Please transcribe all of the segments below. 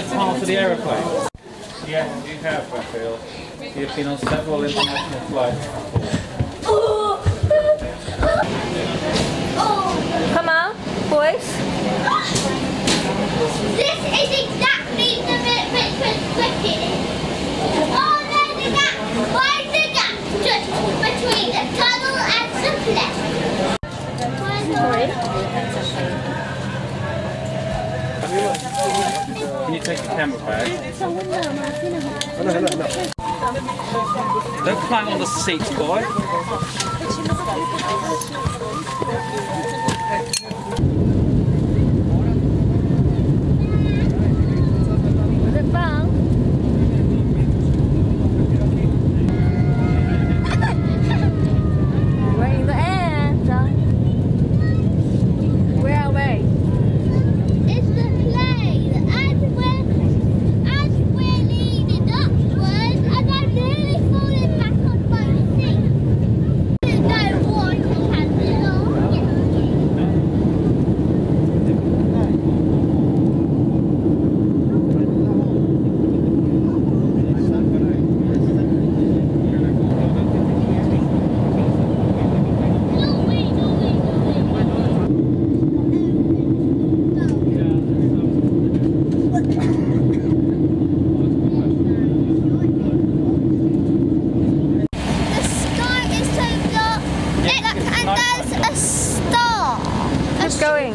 landed part of the aeroplane? Yes, you have, Raphael. You've been on several international flights. Come on, boys. This is exactly the bit which was cricket. Oh, there's a gap. Why is the gap just between the tunnel and the plane? Can you take the camera back? Don't climb on the seats, boy. Was it fun? We're in the air, John. Where are we? It's the plane. As we're, as we're leaning upwards, and I'm nearly falling back on my seat. There's no water handle on. No way, no way, no way. The sky is so dark, it, and there's a star. Keep going.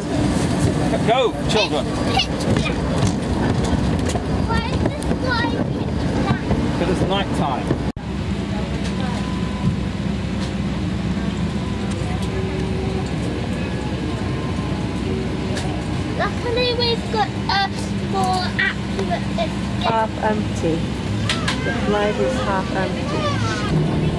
Go, children. Pitch black. Why is the sky pitch black? Because it's night time. Luckily, we've got a more accurate escape. Half empty. The flight is half empty.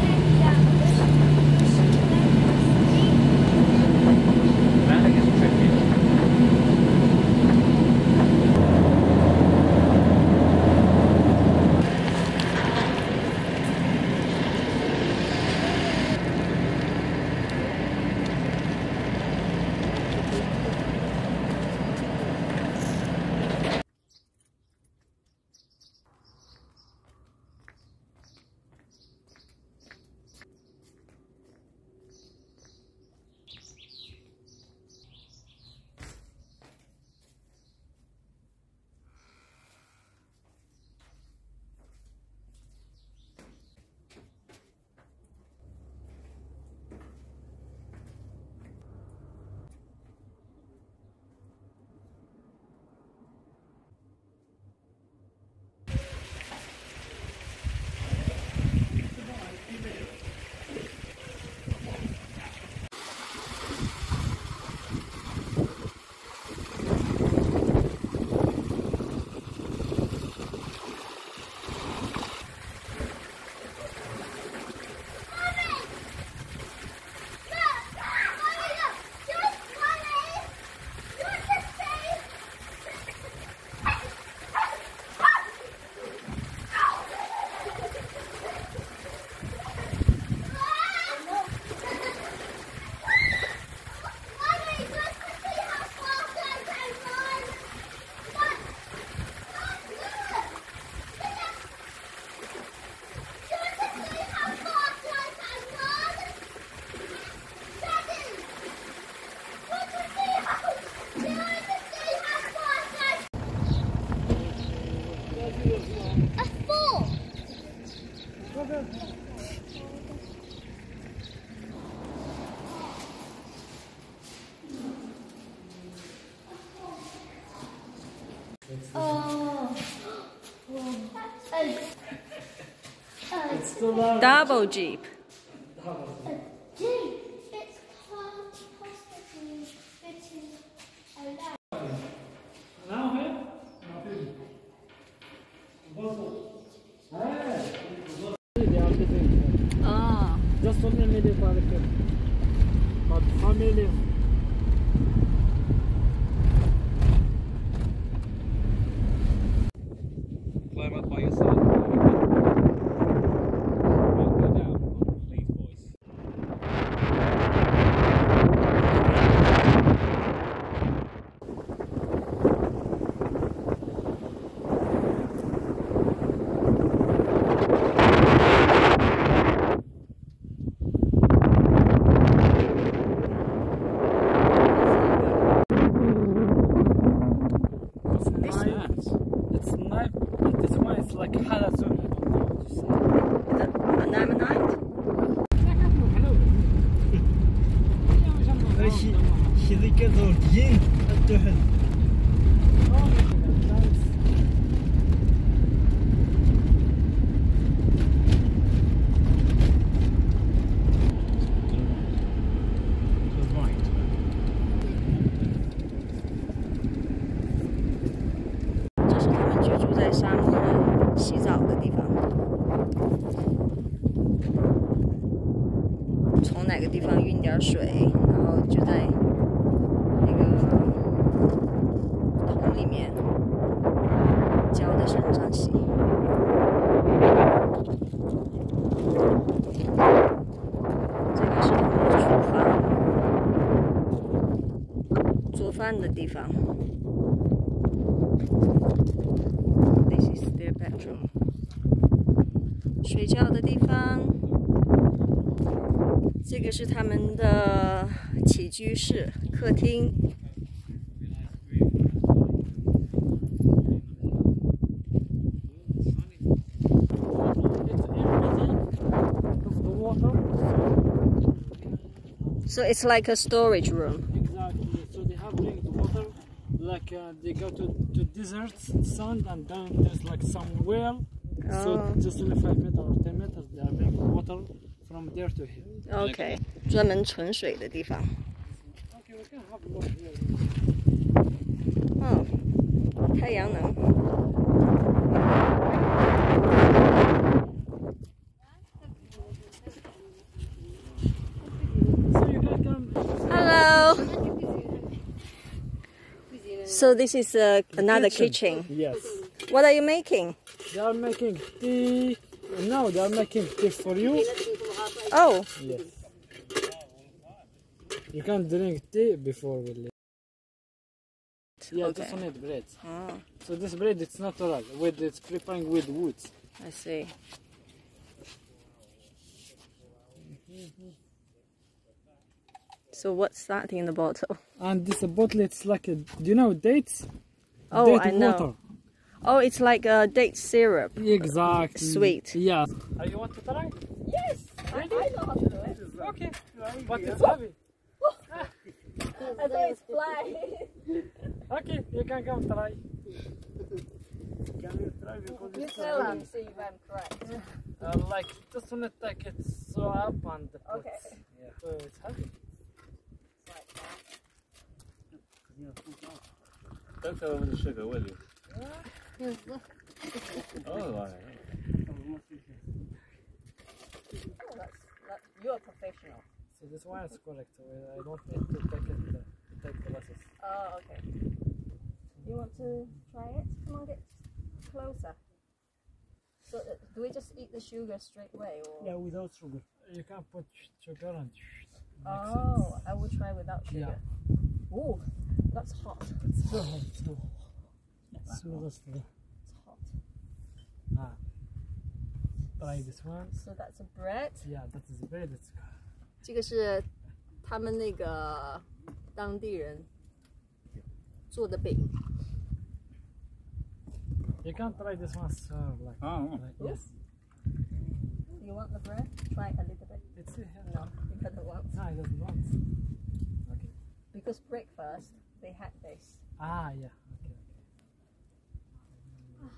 Oh. A, a Double jeep. Jeep. 在沙漠洗澡的地方。从哪个地方运点水，然后就在是他们的起居室、客厅。 of the water. So it's like a storage room. Exactly. So they have linked water, like uh, they go to, to deserts, sand, and then there's like some well. Oh. So just only five meters or ten meters, they are bringing water from there to here. OK，专门存水的地方。 Okay, we can have more here. 嗯，太阳能。 So you can come. Hello. So this is uh, another kitchen. Yes. What are you making? They are making tea. Now they are making tea for you. Oh, Yes. You can drink tea before we leave. Yeah, Okay. just need bread. oh, So this bread it's natural. With it's preparing with wood. I see. So what's that in the bottle? And this bottle it's like a, do you know dates? Oh, Date I know. water. Oh, it's like a date syrup. Exactly. Sweet. Yeah. Are you want to try? Yes, I, I know how to do it. Okay. But it's heavy. I thought it's fly. Okay, you can come try. Can you try because you it's tell heavy. me, see if I'm correct. Uh, like just wanna take it so up and put. Okay. Yeah. So it's heavy. Don't go over the sugar, will you? Oh, right. Oh, that's, that, you're a professional. So this one is correct. I don't need to take it uh, to take the lessons. Oh, okay. You want to try it? Come on, get closer. So, uh, do we just eat the sugar straight away, or? without sugar. You can't put sugar and Oh, I will try without sugar. Yeah. Oh, that's hot. it. So hot. So hot. So the It's hot. ah Try this one. So that's a bread. Yeah, that is bread. It's 这个是他们那个当地人做的饼。 you can try this one sir. Like, Oh, like yes. You want the bread? Try a little bit. It's here. No, you don't want. No, it doesn't want. Okay. Because breakfast they had this. Ah, yeah. Okay. You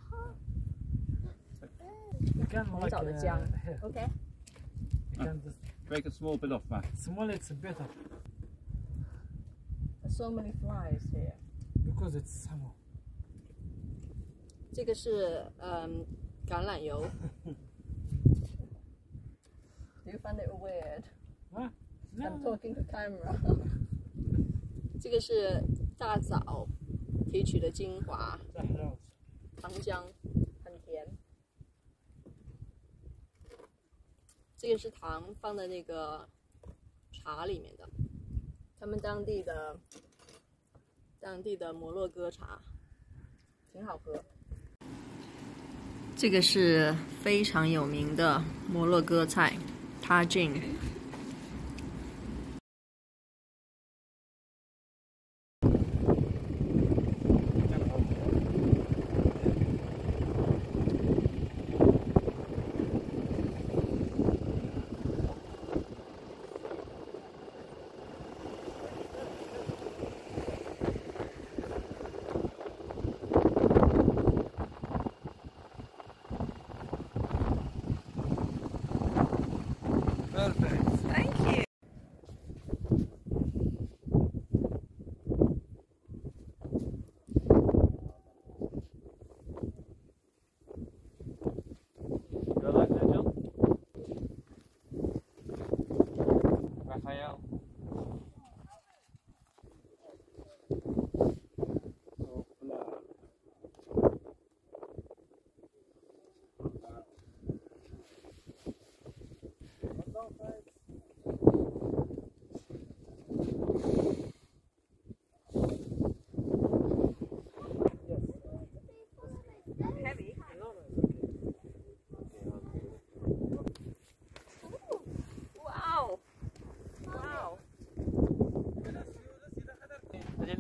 can 红 like 枣 uh, 的姜 here. OK， You can just break a small bit off, Matt. small. It's better There's so many flies here. because it's summer. 这个是嗯橄榄油。Do you find it weird? Huh? I'm No. talking to camera. 这个是大枣提取的精华， Zahra. 糖浆， 这个是糖放在那个茶里面的，他们当地的当地的摩洛哥茶，挺好喝。这个是非常有名的摩洛哥菜，塔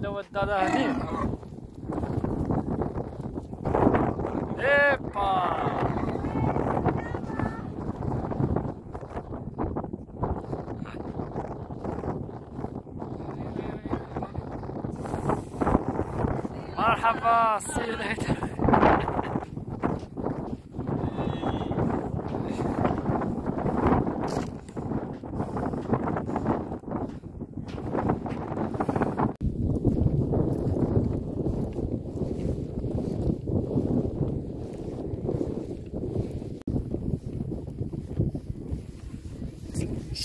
لو الدار هني مرحبا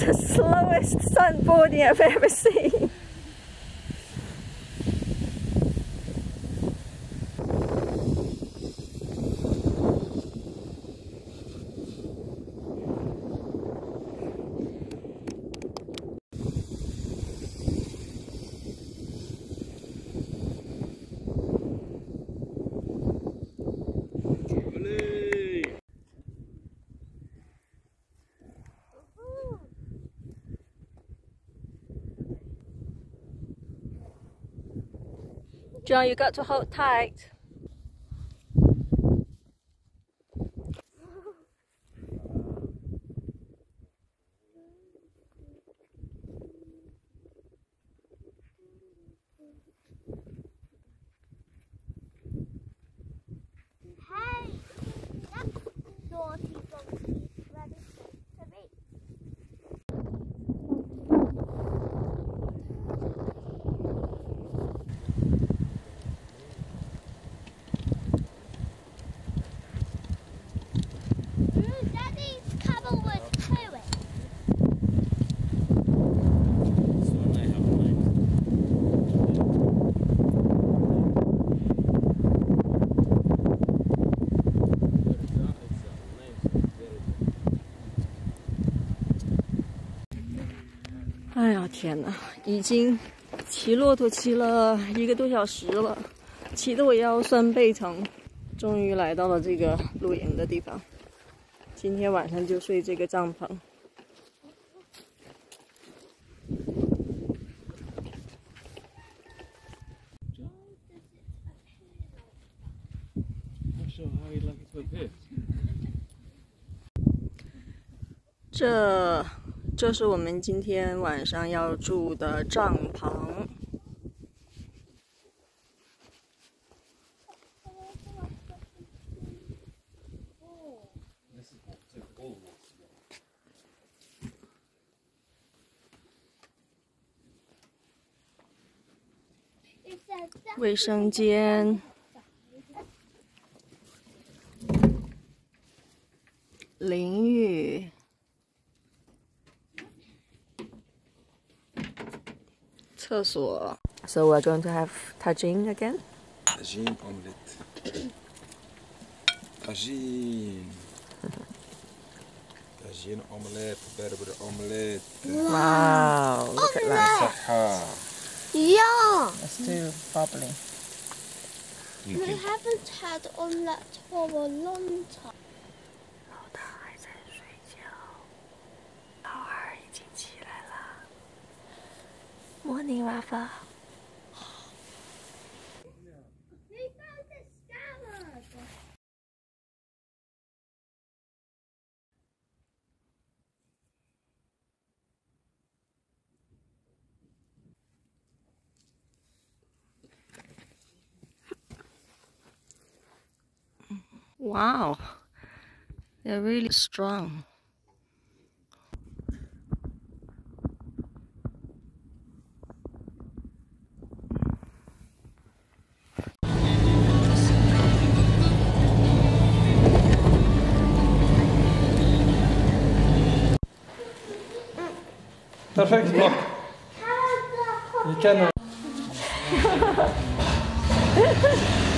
the slowest sandboarding I've ever seen. John, you got to hold tight. 天哪，已经骑骆驼骑了一个多小时了，骑得我腰酸背疼。终于来到了这个露营的地方，今天晚上就睡这个帐篷。这，这是我们今天晚上要住的帐篷。卫生间。淋浴厕所。So we're going to have tajine again. Tajine omelette. Tajine. tajine omelette. Berber omelette. Wow. wow. Look at that. Yeah. It's too bubbly. We haven't had omelette for a long time. Morning, Rafa. Wow, they're really strong. Perfekt, bra. Vi kan...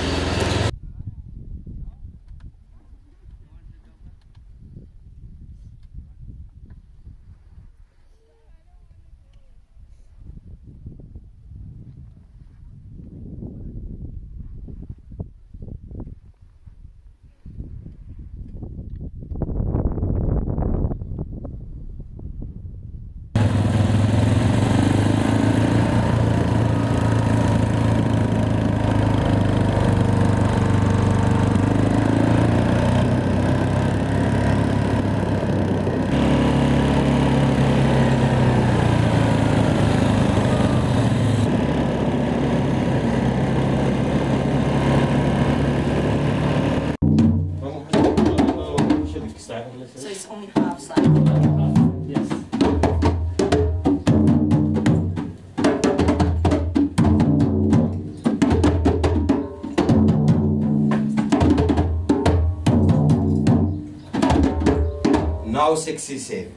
Now 67. See,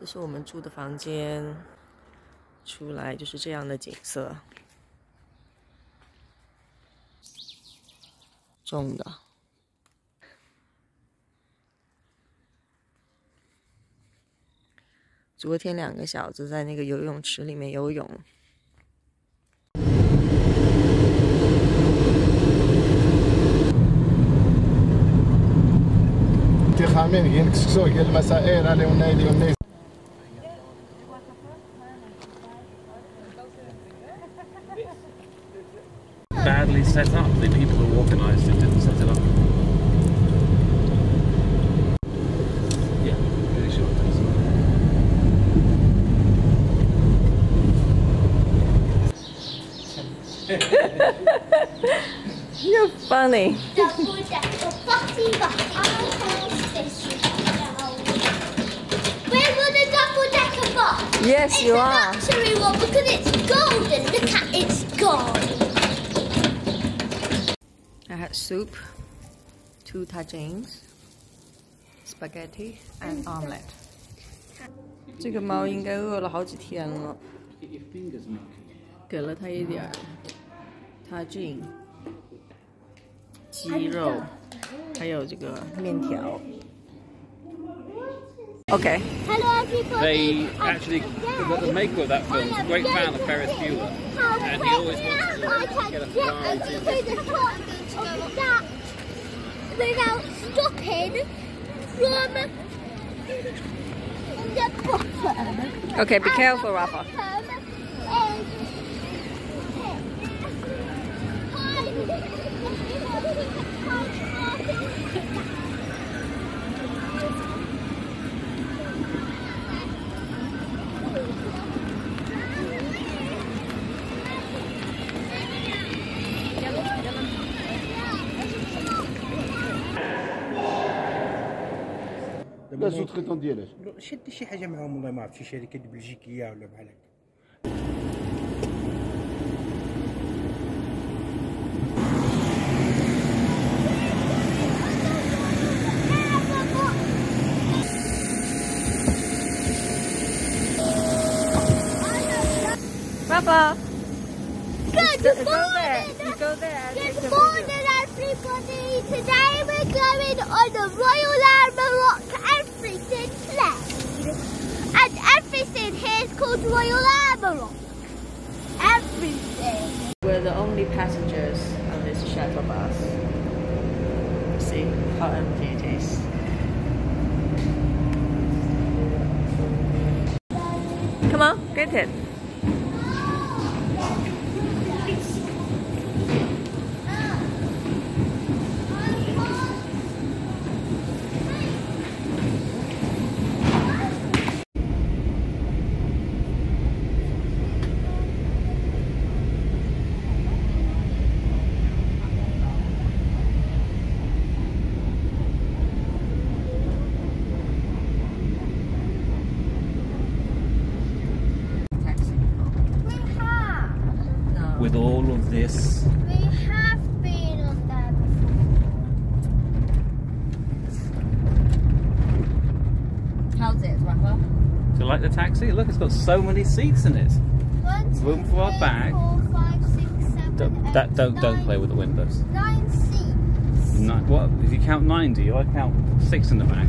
这是我们住的房间，出来就是这样的景色。种的。昨天两个小子在那个游泳池里面游泳， تخامين هينك سكسو هي المسائل على ونايلي ونايلي a double decker bus. Yes, It's you a are. luxury one because it's golden. Look at it's gold. I had soup, two tagines, spaghetti, and omelette. 这个猫应该饿了好几天了。 Get your fingers mucky. 给了它一点儿 tagine， 鸡肉，还有这个面条。OK， Hello everybody. They I'm actually, Dad. the, the maker of that film is a great fan of Ferris Bueller. How And he always quickly wants to I can get a get variety of to the top of that without stopping from the bottom. OK，be And careful, the Rafa. bottom is- لا سو تريتون ديالاش شد شي حاجة معاهم والله ما عرفت شي شركة بلجيكية ولا بحال هكا. Papa. Good Go- go morning. there. You go there Good morning, everybody. Today we're going on the Royal Air Maroc Everything play. And everything here is called Royal Air Maroc. Everything. We're the only passengers on this shuttle bus. See how empty it is. Come on, get it. This, We have been on there before. How's it, Rafa? do you like the taxi? Look, it's got so many seats in it. One, two, Room for our three, bag. four, five, six, seven, Don't, eight, that, don't, don't play with the windows. Nine seats. Ni- what? If you count 90, I count six in the back.